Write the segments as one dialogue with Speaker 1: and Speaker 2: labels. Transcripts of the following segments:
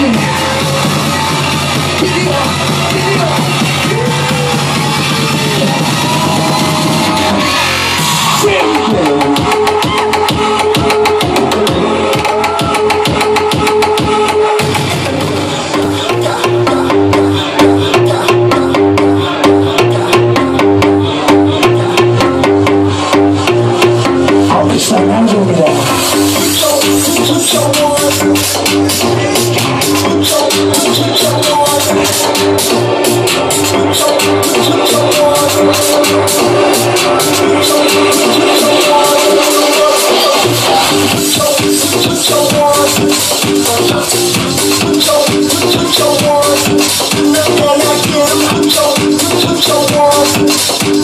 Speaker 1: thinking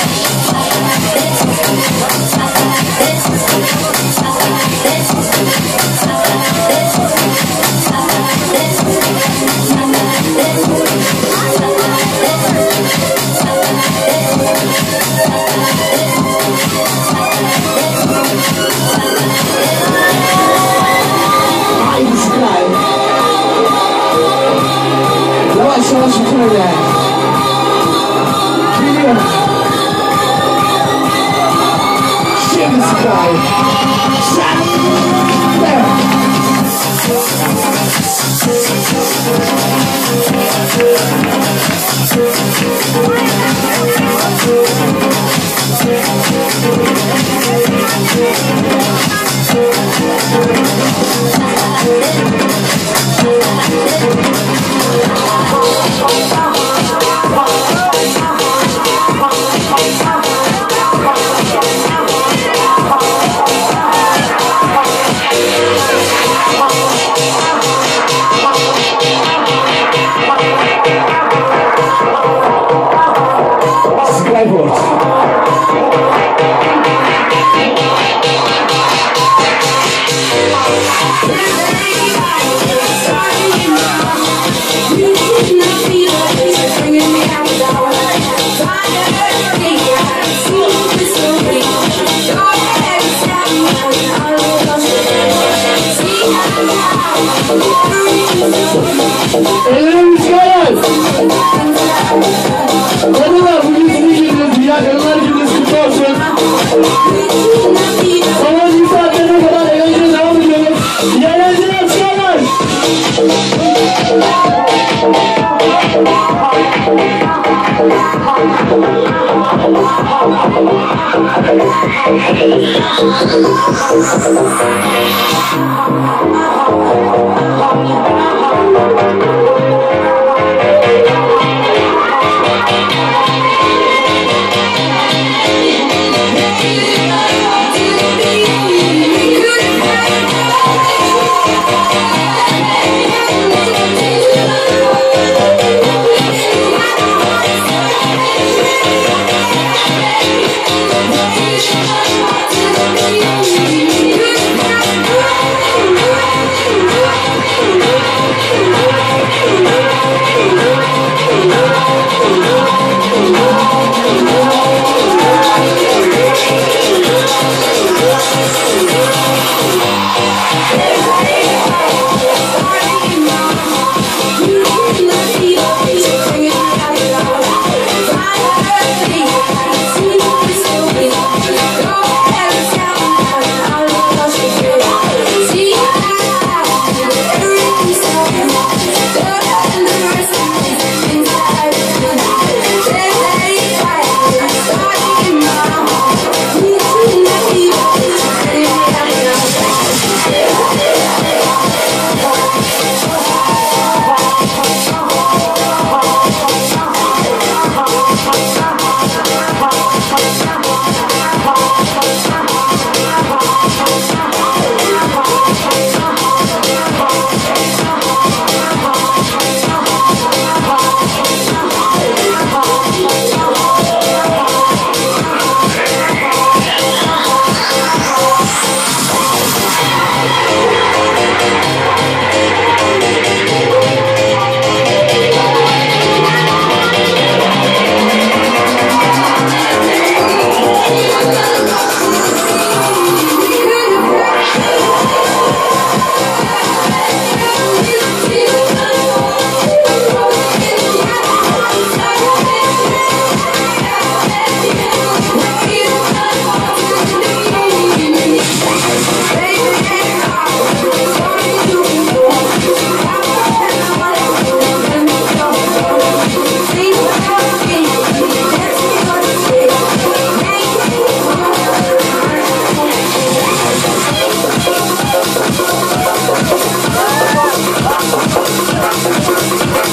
Speaker 1: Thank you. sky. Shut Thank you. This is